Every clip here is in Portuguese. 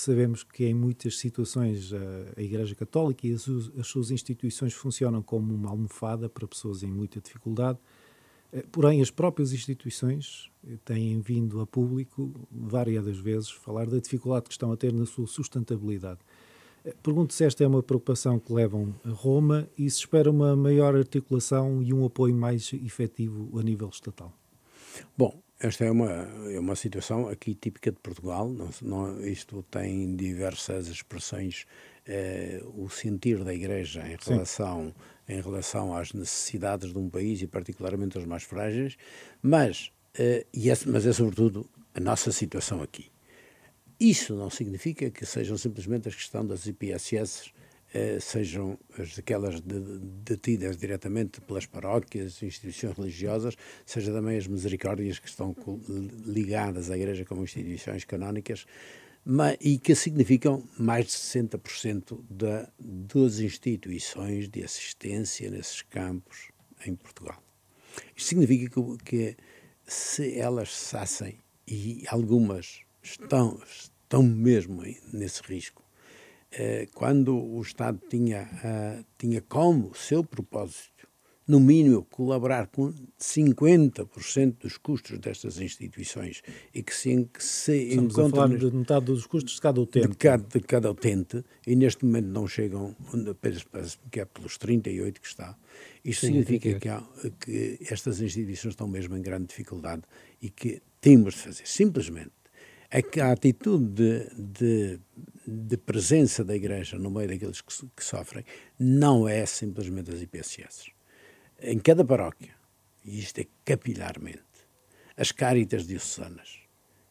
sabemos que em muitas situações a, a Igreja Católica e as, as, suas instituições funcionam como uma almofada para pessoas em muita dificuldade. Eh, porém, as próprias instituições eh, têm vindo a público várias vezes falar da dificuldade que estão a ter na sua sustentabilidade. Eh, pergunto se esta é uma preocupação que levam a Roma e se espera uma maior articulação e um apoio mais efetivo a nível estatal. Bom, esta é uma, é uma situação aqui típica de Portugal. Não, não, isto tem diversas expressões. Eh, o sentir da Igreja em relação, em relação às necessidades de um país e, particularmente, as mais frágeis, mas, eh, e é, mas é sobretudo a nossa situação aqui. Isso não significa que sejam simplesmente a questão das IPSS eh, sejam aquelas detidas diretamente pelas paróquias, instituições religiosas, seja também as misericórdias que estão ligadas à Igreja como instituições canónicas, mas, e que significam mais de 60% da, das instituições de assistência nesses campos em Portugal. Isto significa que, que se elas cessassem, e algumas estão, estão mesmo nesse risco, quando o Estado tinha, uh, tinha como seu propósito, no mínimo, colaborar com 50% dos custos destas instituições e que se, que se Estamos a falar de metade dos custos de cada utente. De cada, de cada utente, e neste momento não chegam, parece que é pelos 38 que está. Isto Sim, significa que, há, que estas instituições estão mesmo em grande dificuldade e que temos de fazer, simplesmente, é que a atitude de, de, de, presença da Igreja no meio daqueles que, que, sofrem não é simplesmente as IPSS. Em cada paróquia, e isto é capilarmente, as cáritas diocesanas,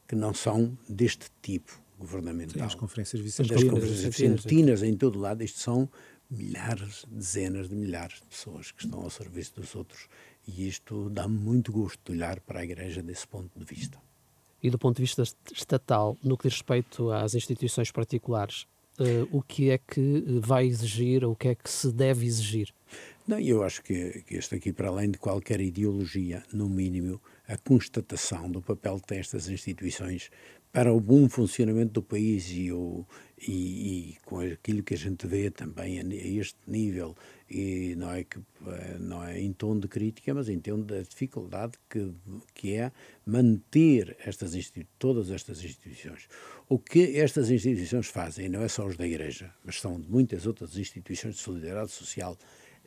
que não são deste tipo governamental. As conferências vicentinas. As conferências vicentinas em todo lado, isto são milhares, dezenas de milhares de pessoas que estão ao serviço dos outros e isto dá muito gosto de olhar para a Igreja desse ponto de vista e do ponto de vista estatal, no que diz respeito às instituições particulares, uh, o que é que vai exigir, ou o que é que se deve exigir? Não, eu acho que, que este aqui, para além de qualquer ideologia, no mínimo, a constatação do papel que têm estas instituições para o bom funcionamento do país e, o, e, e, com aquilo que a gente vê também a, este nível, e não é, que, eh, não é em tom de crítica, mas em tom da dificuldade que, que é manter estas todas estas instituições. O que estas instituições fazem, não é só os da Igreja, mas são muitas outras instituições de solidariedade social,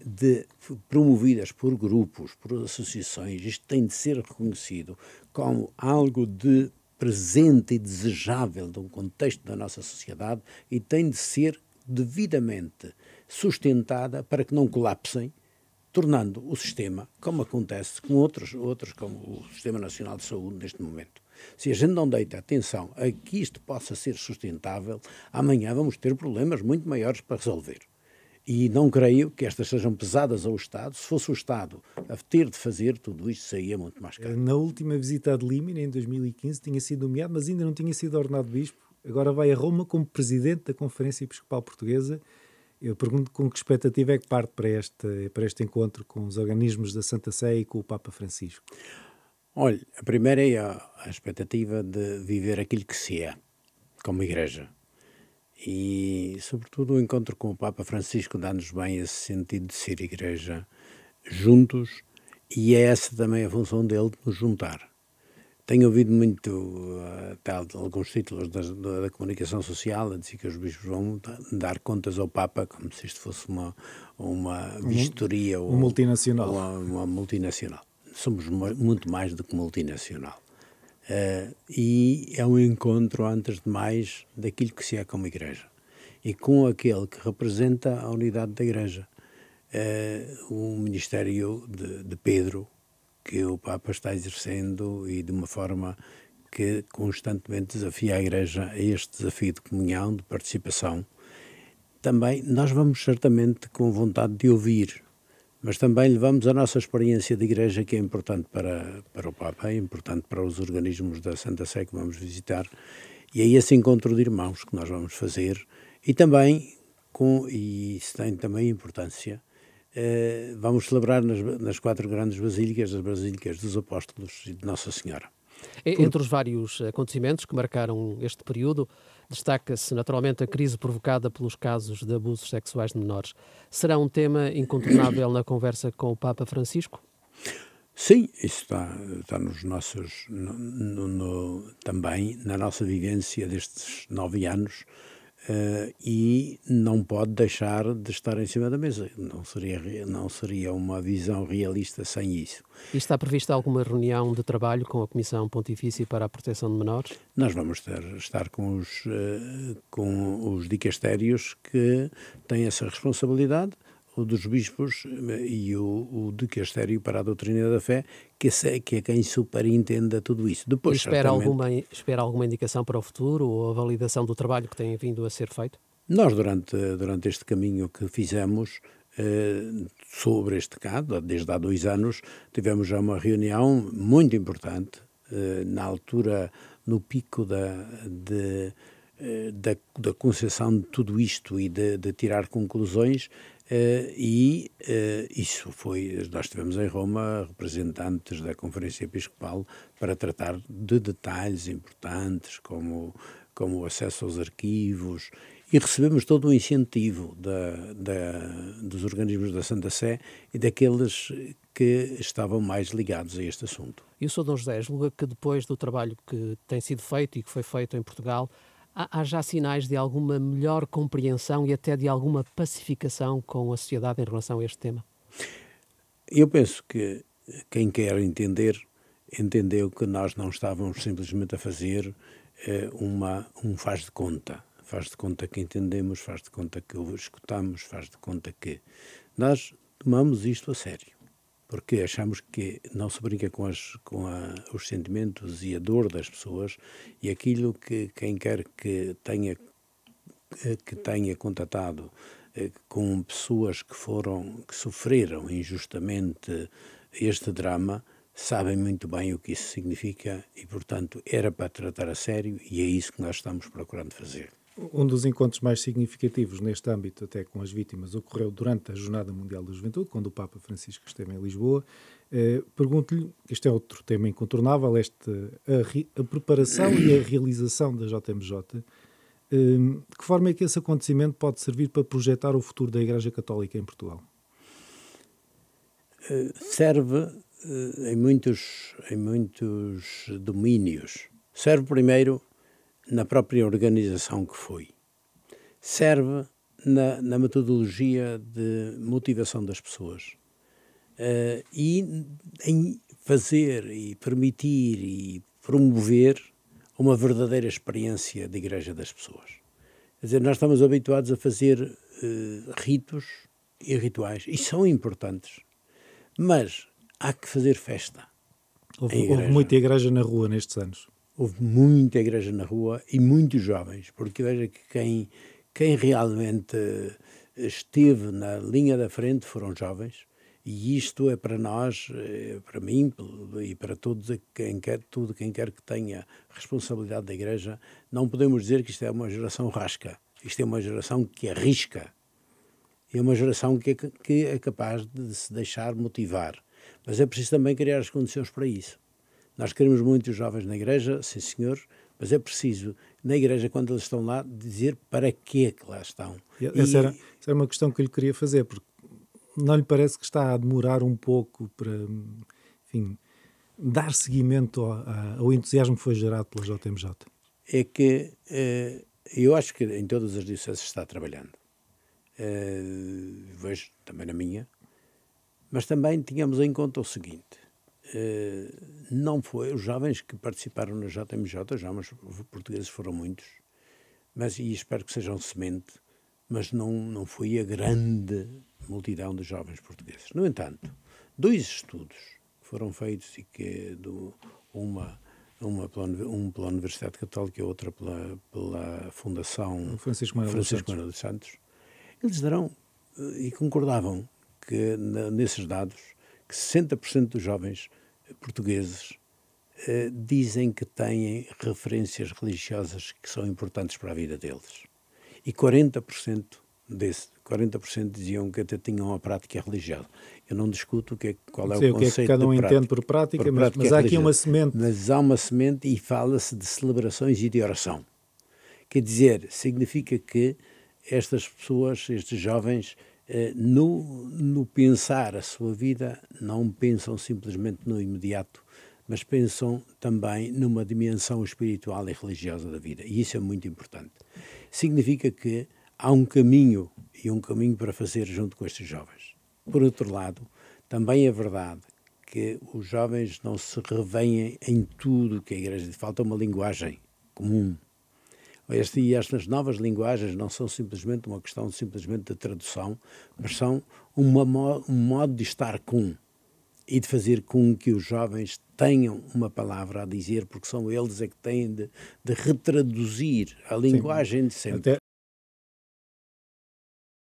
de, promovidas por grupos, por associações, isto tem de ser reconhecido como algo de presente e desejável de contexto da nossa sociedade e tem de ser devidamente sustentada para que não colapsem, tornando o sistema, como acontece com outros, outros como o Sistema Nacional de Saúde neste momento. Se a gente não deita atenção a que isto possa ser sustentável, amanhã vamos ter problemas muito maiores para resolver. E não creio que estas sejam pesadas ao Estado. Se fosse o Estado a ter de fazer, tudo isto saía muito mais caro. Na última visita de Límina, em 2015, tinha sido nomeado, mas ainda não tinha sido ordenado bispo. Agora vai a Roma como presidente da Conferência Episcopal Portuguesa. Eu pergunto com que expectativa é que parte para este, para este encontro com os organismos da Santa Sé e com o Papa Francisco? Olha, a primeira é a, a expectativa de viver aquilo que se é, como igreja e, sobretudo, o encontro com o Papa Francisco dá-nos bem esse sentido de ser igreja juntos e é essa também a função dele de nos juntar. Tenho ouvido muito até alguns títulos da, da, comunicação social a dizer que os bispos vão dar contas ao Papa como se isto fosse uma, uma vistoria um, ou multinacional. Uma, uma multinacional. Somos muito mais do que multinacional. Uh, e é um encontro, antes de mais, daquilo que se é como igreja e com aquele que representa a unidade da igreja. Uh, o ministério de, de Pedro, que o Papa está exercendo e de uma forma que constantemente desafia a Igreja a este desafio de comunhão, de participação. Também nós vamos certamente com vontade de ouvir mas também levamos a nossa experiência de igreja, que é importante para, para o Papa, é importante para os organismos da Santa Sé que vamos visitar, e é esse encontro de irmãos que nós vamos fazer, e também, com, e isso tem também importância, eh, vamos celebrar nas, nas quatro grandes basílicas, as Basílicas dos Apóstolos e de Nossa Senhora. Entre os vários acontecimentos que marcaram este período, Destaca-se naturalmente a crise provocada pelos casos de abusos sexuais de menores. Será um tema incontornável na conversa com o Papa Francisco? Sim, isso está, está nos nossos, no, no, no, também na nossa vivência destes nove anos uh, e não pode deixar de estar em cima da mesa. Não seria, não seria uma visão realista sem isso. E está prevista alguma reunião de trabalho com a Comissão Pontifícia para a Proteção de Menores? Nós vamos ter, estar com os, uh, com os dicastérios que têm essa responsabilidade o dos bispos eh, e o, o dicastério para a doutrina da fé, que é, que é quem superintenda tudo isso. Depois, espera, certamente, alguma, espera alguma indicação para o futuro ou a validação do trabalho que tem vindo a ser feito? Nós, durante, durante este caminho que fizemos eh, sobre este caso, desde há dois anos, tivemos já uma reunião muito importante, eh, na altura, no pico da, de, da, da concepção de tudo isto e de, de tirar conclusões, Uh, e uh, isso foi, nós tivemos em Roma representantes da Conferência Episcopal para tratar de detalhes importantes, como, como o acesso aos arquivos, e recebemos todo o incentivo da, da, dos organismos da Santa Sé e daqueles que estavam mais ligados a este assunto. E o Sr. Dom José julga que depois do trabalho que tem sido feito e que foi feito em Portugal, há, já sinais de alguma melhor compreensão e até de alguma pacificação com a sociedade em relação a este tema? Eu penso que quem quer entender, entendeu que nós não estávamos simplesmente a fazer eh, uma, um faz de conta. Faz de conta que entendemos, faz de conta que escutamos, faz de conta que. Nós tomamos isto a sério porque achamos que não se brinca com, as, com a, os sentimentos e a dor das pessoas e aquilo que quem quer que tenha que tenha contatado eh, com pessoas que foram que sofreram injustamente este drama sabem muito bem o que isso significa e portanto era para tratar a sério e é isso que nós estamos procurando fazer. Um dos encontros mais significativos neste âmbito, até com as vítimas, ocorreu durante a Jornada Mundial da Juventude, quando o Papa Francisco esteve em Lisboa. Eh, Pergunto-lhe, este é outro tema incontornável, este, a, a, preparação e a realização da JMJ. Eh, de que forma é que esse acontecimento pode servir para projetar o futuro da Igreja Católica em Portugal? Uh, serve em, muitos, em muitos domínios. Serve primeiro na própria organização que foi. Serve na, na metodologia de motivação das pessoas. Uh, e em fazer e permitir e promover uma verdadeira experiência de igreja das pessoas. Quer dizer, nós estamos habituados a fazer uh, ritos e rituais, e são importantes, mas há que fazer festa. Houve, houve muita igreja na rua nestes anos houve muita igreja na rua e muitos jovens, porque veja que quem, quem realmente esteve na linha da frente foram jovens, e isto é para nós, é para mim e para todos quem quer, tudo quem quer que tenha responsabilidade da igreja, não podemos dizer que isto é uma geração rasca, isto é uma geração que arrisca, é uma geração que é, que é capaz de se deixar motivar, mas é preciso também criar as condições para isso. Nós queremos muitos jovens na igreja, sim senhor, mas é preciso, na igreja, quando eles estão lá, dizer para que é que lá estão. Essa, e... era, essa era uma questão que eu lhe queria fazer, porque não lhe parece que está a demorar um pouco para, enfim, dar seguimento ao, ao entusiasmo que foi gerado pela JMJ? É que eh, eu acho que em todas as dioceses se está trabalhando. Eh, vejo também na minha, mas também tínhamos em conta o seguinte: não foi, os jovens que participaram na JMJ, já mas portugueses foram muitos, mas e espero que sejam semente, mas não, não foi a grande multidão de jovens portugueses. No entanto, dois estudos foram feitos e que do, uma uma pela, um pela Universidade Católica e outra pela, pela Fundação Francisco Manuel dos Santos. Santos, eles darão eh, e concordavam que nesses dados que 60% dos jovens portugueses eh, dizem que têm referências religiosas que são importantes para a vida deles. E 40% desse, 40% diziam que até tinham uma prática religiosa. Eu não discuto o que é, qual é Sei, o conceito o que é que cada um entende por prática, por prática mas, há aqui uma semente. Mas há uma semente e fala-se de celebrações e de oração. Quer dizer, significa que estas pessoas, estes jovens, no, no pensar a sua vida, não pensam simplesmente no imediato, mas pensam também numa dimensão espiritual e religiosa da vida. E isso é muito importante. Significa que há um caminho e um caminho para fazer junto com estes jovens. Por outro lado, também é verdade que os jovens não se revêem em tudo que a Igreja diz. Falta uma linguagem comum. Este, e estas novas linguagens não são simplesmente uma questão simplesmente de tradução, mas são uma, um modo de estar com e de fazer com que os jovens tenham uma palavra a dizer, porque são eles é que têm de, de retraduzir a linguagem Sim. de sempre.